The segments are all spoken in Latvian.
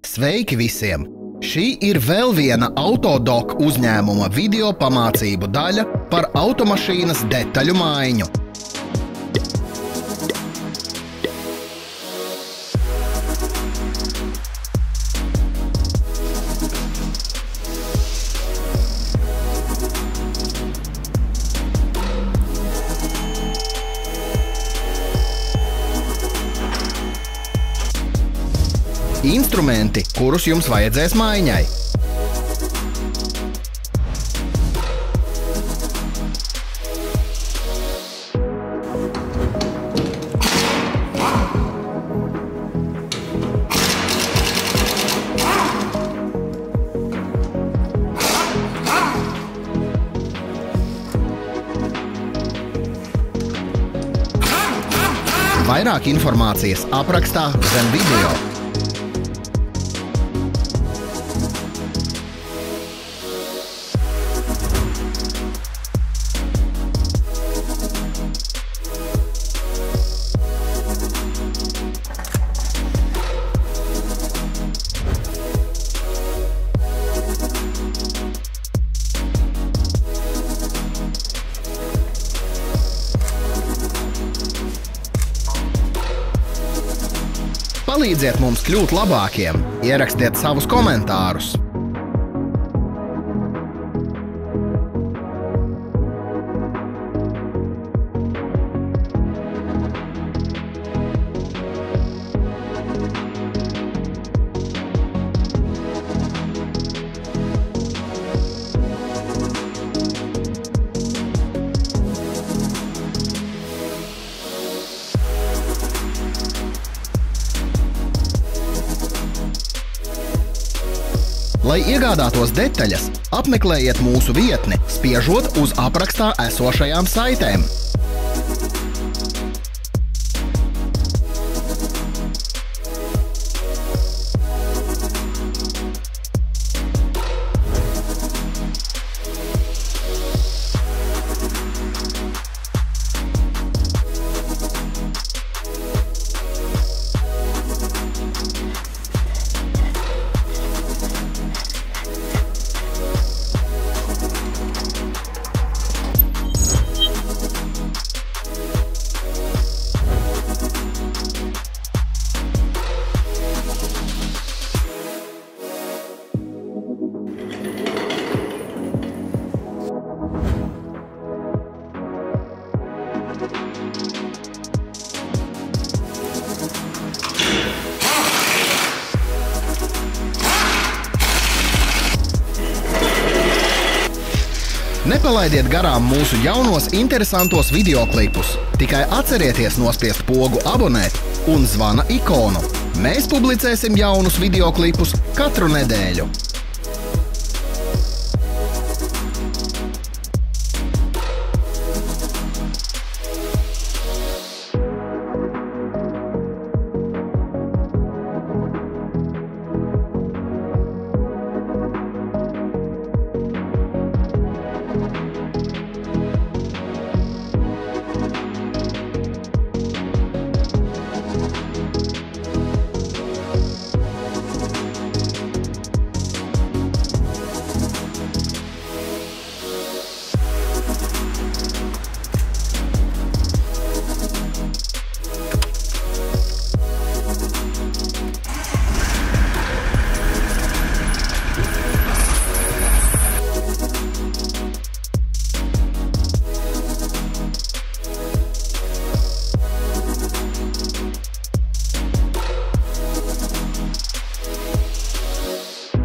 Sveiki visiem! Šī ir vēl viena Autodoc uzņēmuma video pamācību daļa par automašīnas detaļu maiņu. Instrumenti, kurus jums vajadzēs maiņai. Vairāk informācijas aprakstā zem video. Palīdziet mums kļūt labākiem, ierakstiet savus komentārus. Lai iegādātos detaļas, apmeklējiet mūsu vietni, spiežot uz aprakstā esošajām saitēm. Nepalaidiet garām mūsu jaunos, interesantos video klipus. Tikai atcerieties nospiest pogu abonēt un zvana ikonu. Mēs publicēsim jaunus video klipus katru nedēļu.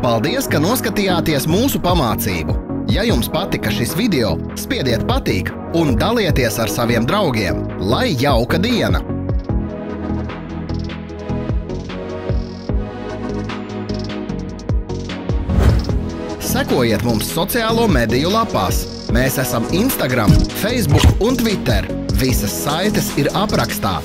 Paldies, ka noskatījāties mūsu pamācību! Ja jums patika šis video, spiediet patīk un dalieties ar saviem draugiem, lai jauka diena! Sekojiet mums sociālo mediju lapās. Mēs esam Instagram, Facebook un Twitter. Visas saites ir aprakstā.